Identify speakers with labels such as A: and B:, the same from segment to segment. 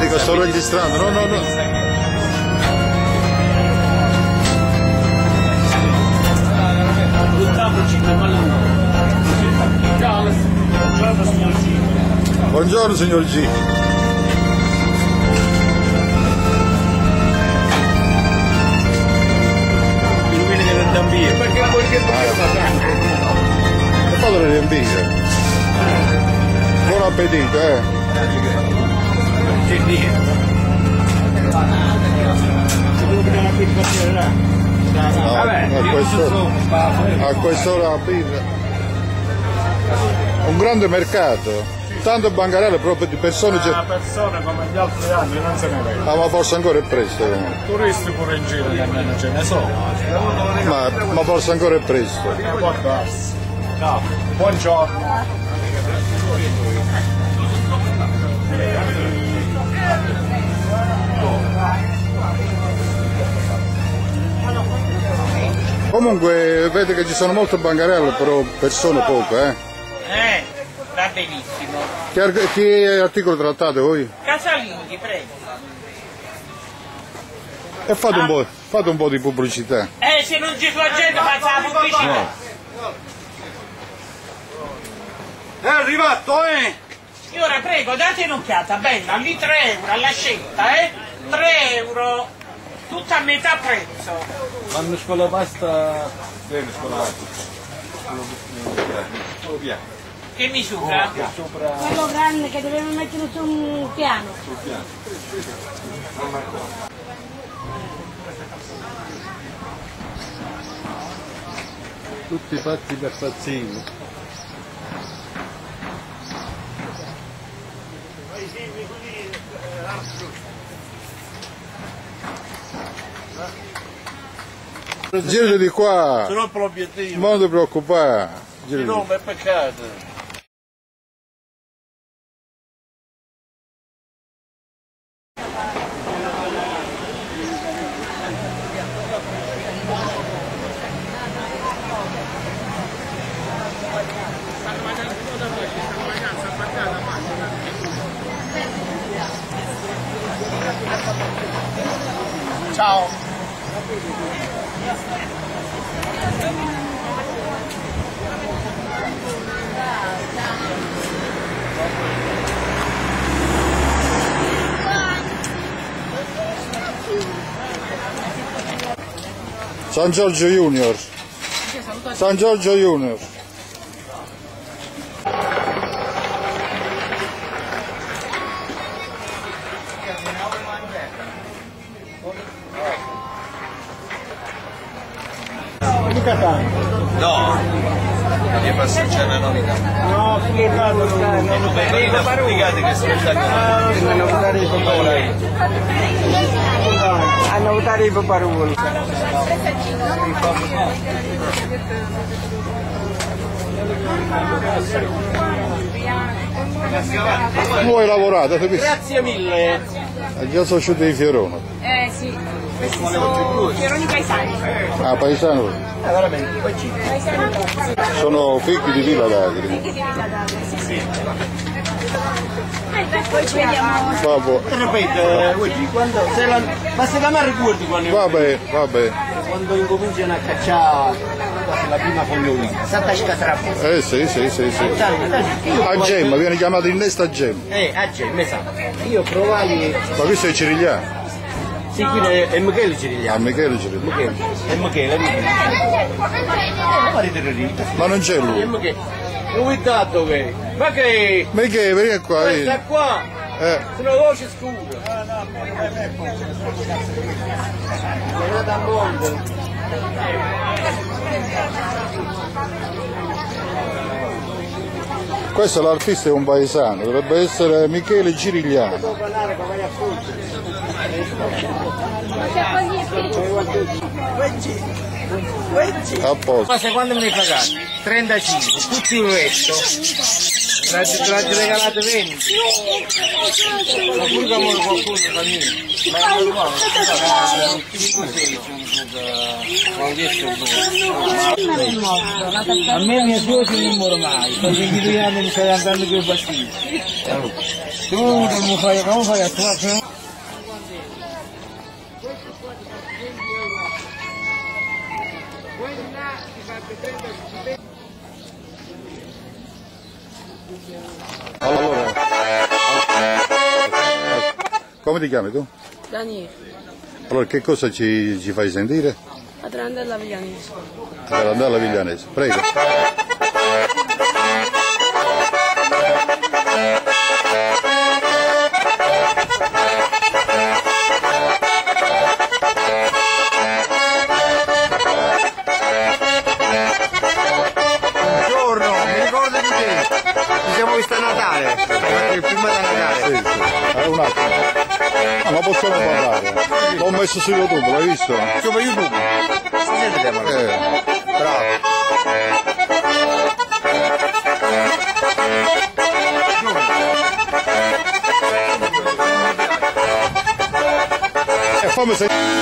A: dico, sto registrando, no, no, no. Buongiorno signor G.
B: Perché poi che
A: E poi le riempire. Buon appetito, eh. No,
B: Vabbè,
A: a
B: io
A: questo-
B: non so,
A: a quest'ora la birra. Un grande mercato. Tanto bancarelle proprio di persone.
C: Una persona come gli altri anni non se ne vede.
A: Ah, ma forse ancora è presto. eh.
C: Turisti pure in giro nemmeno ce ne sono.
A: Ma, ma forse ancora è presto.
C: Ma può darsi. No. Buongiorno.
A: Comunque vede che ci sono molte bancarelle, però persone poche, eh.
D: Eh, va benissimo.
A: Che, che articolo trattate voi?
D: Casalinghi, prego.
A: E fate un, po', fate un po' di pubblicità.
D: Eh, se non ci sono gente faccia la pubblicità.
B: È arrivato, eh!
D: E ora prego, date un'occhiata, bella, lì 3 euro alla scelta, eh? 3 euro, tutta a metà prezzo.
B: Fanno scuola pasta. Bene, scuola pasta. Solo piano.
D: Che misura?
B: Sopra.
E: quello grande che dovevamo mettere su un piano.
A: Tutti fatti per fazzini. Girati di qua,
C: Sono per l'obiettivo.
A: non ti preoccupare. Girati di qua.
C: è peccato.
A: San Giorgio Junior. San Giorgio Junior.
B: No! Che passaggia una novità.
C: No, spiegato non
B: Venite affumicati che spettacolo.
C: Hanno votato i Hanno votato i paparoni.
A: Voi lavorate, visto?
C: Grazie mille.
A: È già socio dei Fieroni.
E: Eh sì, questi sono fioroni paesani.
A: Ah, paesano.
C: Eh, veramente, poi ci.
E: Paesani sì.
A: Sono figli di Villa d'Agri.
E: Sì, sì. E poi ci vediamo.
A: Vabbè,
C: Ripeto, se la, ma se la mai ricordi quando,
A: vabbè, vabbè.
C: quando incominciano a cacciare quasi la prima fogliolina? Santa scatrappo.
A: Eh sì, sì, sì, sì. A gemma, viene chiamato innesta a gemma.
C: Eh, a gemma, esatto. Io provai,
A: Ma questo è Cirigliano.
C: sì, qui è, è Michele Cirigliano.
A: Michele Cirigliano.
C: Michele, è Michele, ridere lì.
A: Ma non c'è
C: È
A: lui.
C: Michele. Ho dato che, ma che
A: Michele, vieni qua.
C: questa
A: vieni.
C: qua
A: Eh,
C: sono voce scure. È nata a mondo.
A: questo l'artista è un paesano, dovrebbe essere Michele Cirigliano. A posto.
C: Ma quando me ne pagate? 35, tutto il resto Te l'ha regalate 20. Ma pure che vuole qualcuno fa niente. Ma A me mia suocera non muore mai, sto 22 anni mi stai andando più bastino. Tu non mi fai, come fai a?
A: Allora, come ti chiami tu?
E: Daniele,
A: Allora, che cosa ci, ci fai sentire?
E: la Trandella Viglianese.
A: Andare alla Viglianese, prego. Messo su YouTube, l'hai visto?
C: Su YouTube. Stasera vediamo.
A: Eh,
C: Bravo.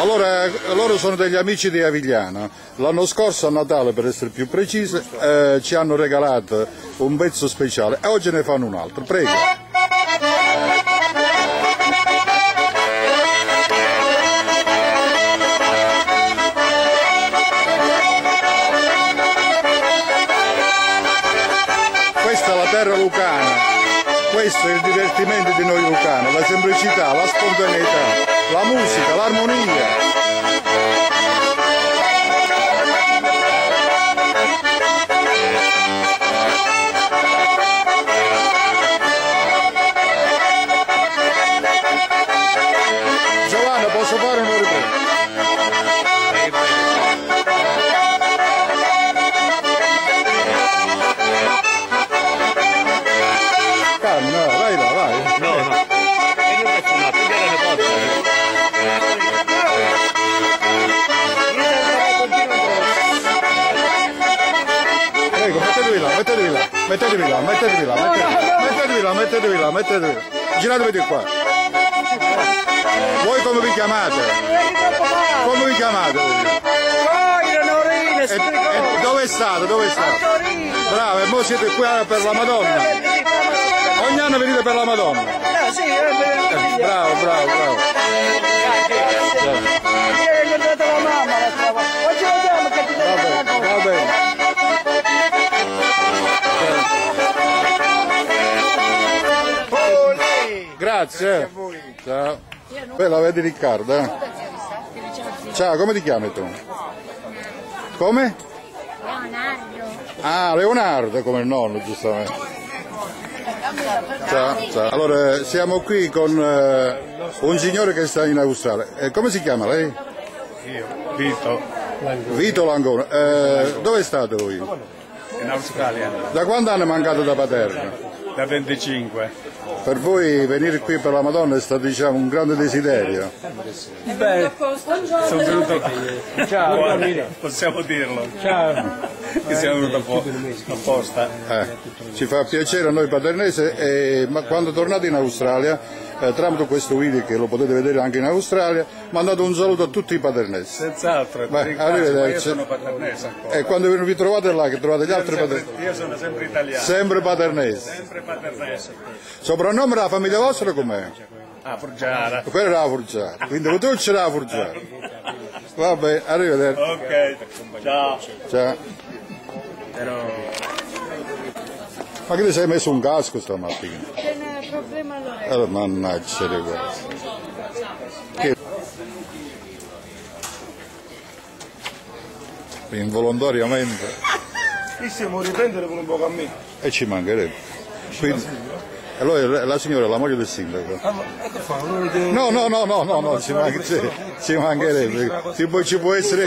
A: Allora, loro sono degli amici di Avigliano. L'anno scorso a Natale, per essere più precisi, eh, ci hanno regalato un pezzo speciale e oggi ne fanno un altro. Prego. Terra lucana, questo è il divertimento di noi lucani, la semplicità, la spontaneità, la musica, l'armonia. Mettetevi là, mettetevi là, mettetevi là, mettetevi là, mettetevi là, mettetevi là. Giratevi di qua. Voi come vi chiamate? Come vi chiamate? E, e dove state? Dove state? Bravo, e voi siete qui per la Madonna. Ogni anno venite per la Madonna. Eh, Bravo, bravo, bravo. Va bene, va bene. Grazie. Ciao. Beh, la vedi Riccardo, eh? Ciao, come ti chiami tu? Come?
F: Leonardo.
A: Ah, Leonardo, come il nonno, giustamente. Ciao, ciao. Allora, siamo qui con eh, un signore che sta in Australia. Eh, come si chiama lei?
B: Io, Vito,
A: Vito Langone. Eh, dove state voi?
B: in Australia,
A: Da quando hanno mancato da paterno?
B: da 25.
A: Per voi venire qui per la Madonna è stato diciamo, un grande desiderio.
B: Beh, sono venuto Ciao, possiamo dirlo. Ciao. Che siamo venuti appo- apposta.
A: Eh, ci fa piacere a noi padernese, e, ma quando tornate in Australia, eh, tramite questo video che lo potete vedere anche in Australia, mandate un saluto a tutti i padernesi.
B: Senz'altro,
A: Beh,
B: io
A: arrivederci.
B: sono paternese ancora.
A: E quando vi trovate là, che trovate gli altri
B: Sempre-
A: padernesi,
B: io sono sempre italiano,
A: sempre padernesi.
B: sempre paternese.
A: Soprannome della famiglia vostra com'è?
B: Ah, Furgiara.
A: Quella era la Furgiata, quindi tu c'era la Furgiata. Vabbè, arrivederci.
B: Ok, ciao.
A: Ciao. Ma che ti sei messo un casco stamattina? Allora, mannaggia di questo. Che... Involontariamente.
G: Possiamo riprendere con un po' a me.
A: E ci mancherebbe. Quindi, allora la signora è la moglie del sindaco.
G: Ah, fa? Non
A: No, no, no, no, no, no ci, manche- ci- ci mancherebbe. Ci può, ci può essere.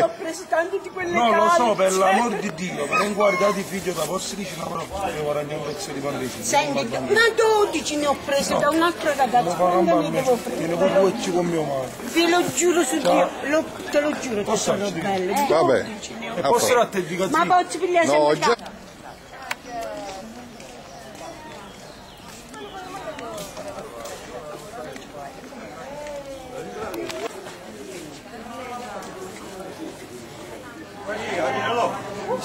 G: No, lo so, per
E: cioè.
G: l'amor di Dio, ma non guardate figlio da vostri dici, ma però devo guadagnare un pezzo di pandemia.
E: Senti, ma 12 ne ho preso da un'altra ragazza,
G: Ma
E: quando
G: mamma
E: ne
G: mia,
E: devo
G: viene
E: prendere?
G: pure due con mio mare.
E: Ve lo giuro su Dio, lo- te lo giuro che sono belle.
A: Vabbè.
E: 12 ne ho.
G: E posso dare te di
E: Ma posso pigliare
A: No,
E: sempre
A: già.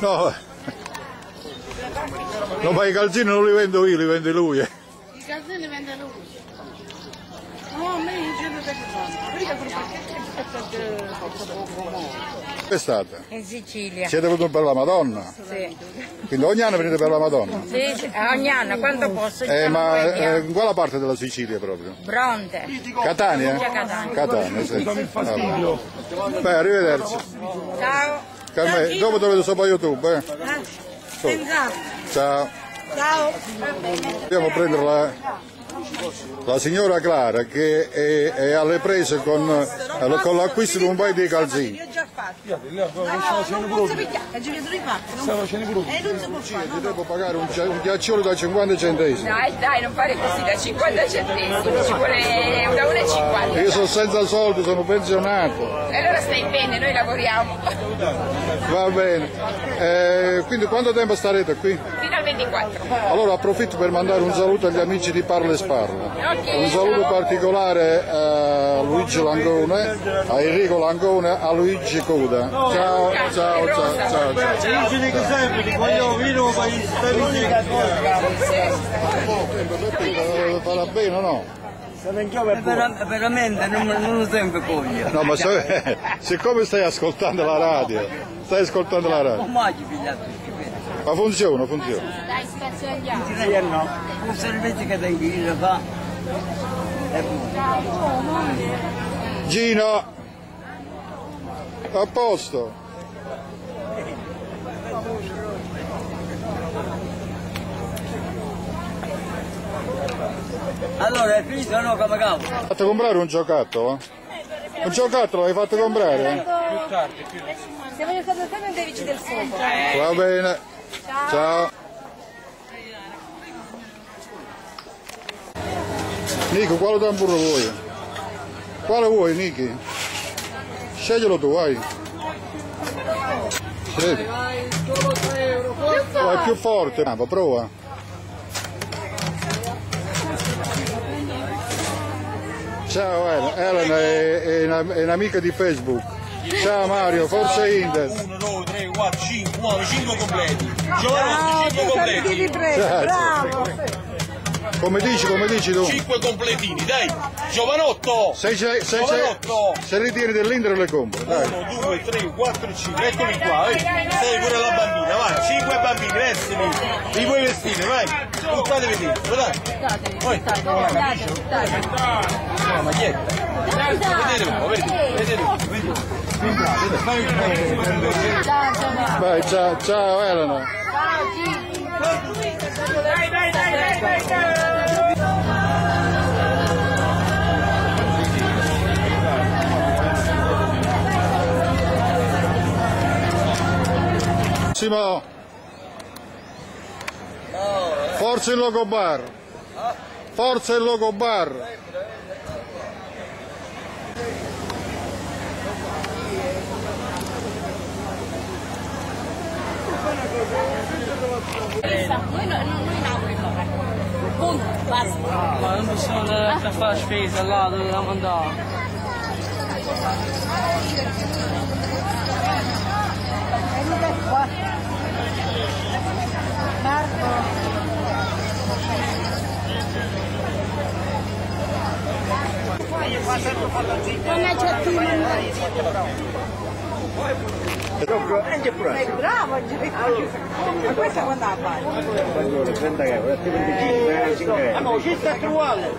G: No.
A: No, ma i calzini non li vendo io, li vende lui. eh.
H: I calzini vende lui. No, a me non c'è
A: Che state?
I: In Sicilia.
A: Siete venuti per la Madonna?
I: Sì.
A: Quindi ogni anno venite per la Madonna?
I: Sì, sì, ogni anno, quando posso.
A: Eh,
I: diciamo,
A: ma eh, in quale parte della Sicilia proprio?
I: Bronte.
A: Catania?
I: Catania.
A: Catania, sì. Vabbè. Beh, arrivederci.
I: Ciao.
A: Che a me- dopo dovete sopra YouTube, eh?
I: Senz'altro.
A: Ciao.
I: Ciao.
A: Andiamo a prendere la, la signora Clara che è, è alle prese con, eh, con l'acquisto di un paio di calzini.
G: Stava facendo pure.
A: Ti devo pagare un, un ghiacciolo da 50 centesimi.
E: Dai, dai, non fare così da 50 centesimi, ci vuole da 1,50.
A: Io sono senza soldi, sono pensionato.
E: E allora stai bene, noi lavoriamo
A: Va bene. Eh, quindi quanto tempo starete qui?
E: Fino al 24.
A: Allora approfitto per mandare un saluto agli amici di Parla e Sparla. Un saluto particolare a Luigi Langone, a Enrico Langone, a Luigi Coda. Ciao, ciao, ciao, ciao. ciao.
C: Ti voglio vino gli
A: Eh, Farà bene o no?
F: Ver- veramente non, non lo sempre cogliere.
A: No, ma se- siccome stai ascoltando la radio, stai ascoltando la radio. Ma funziona, funziona.
H: Dai, spazialiamo.
F: Direi no. Un servizio che tengo io fa. È buono.
A: Gino, a posto.
F: Allora è finito no come capo?
A: Hai fatto comprare un giocattolo? Un giocattolo l'hai fatto comprare?
E: Se voglio stare sempre in devici del sopra.
A: Va bene. Ciao. Nico, quale tamburo vuoi? Quale vuoi, Niki? Sceglielo tu, vai. Scegli. Vai più forte. Ah, prova. Ciao Elena, Elena è, è una- è un'amica di Facebook. Ciao Mario, forza Inter.
C: 1, 2, 3, 4, 5, 9, 5 completi. 5 completi.
A: Bravo. Come dici, come dici tu?
C: 5 completini, dai. Giovanotto.
A: Se, se, se, se,
C: Giovanotto.
A: se li tieni dell'Inter le compro, dai.
C: 1, 2, 3, 4, 5, eccoli qua, eh. sei pure la bambina, vai, 5 bambini, vestimi, li puoi vestire, vai, buttatevi dentro, dai. Vai. No, ma chi è? Vedete un po', vedi, vedete un po', vedi.
A: Vai, ciao, ciao Elena. Simo. Forza il logo bar. Forza il logo bar.
E: Noi, no, noi Napoli no. Punto, basta.
F: Ma non possiamo andare a fare spesa là dove dobbiamo andare.
H: Come c'è tu?
E: Bravo, Ma questa quando la fai? Ah no, ci sta uguale.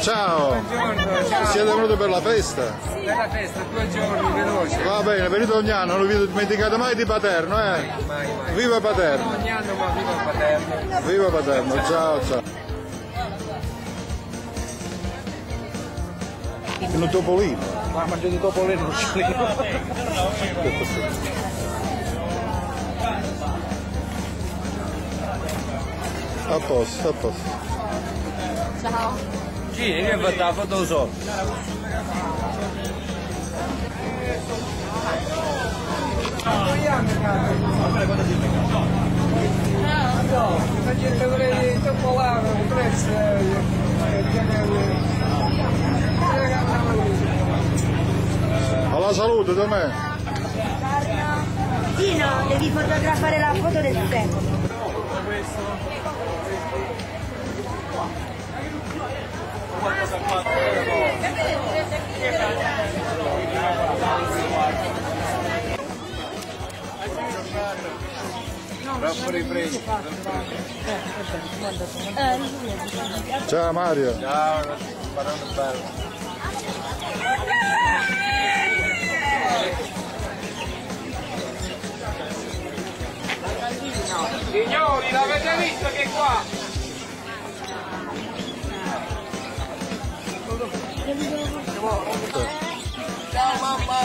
A: Ciao. Siete venuti per la festa?
F: Per la festa, due giorni veloci.
A: Va bene, venite ogni anno, non vi dimenticate mai di Paterno, eh? Viva Paterno!
F: Ogni anno ma viva Paterno.
A: Viva Paterno, ciao ciao. In un topolino.
C: Ma ha mangiato topolino non ci
A: A posto, a posto.
C: Chi? Che ha fatto la foto solo? No, la gente vuole troppo lava, un prezzo,
A: Alla salute da me.
E: Tino, devi fotografare la foto del secolo.
A: Ciao Mario.
J: Ciao, parole bello.
K: Signori, l'avete visto che è qua?
A: Ciao mamma!